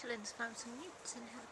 Gwendolyn's found some newts in her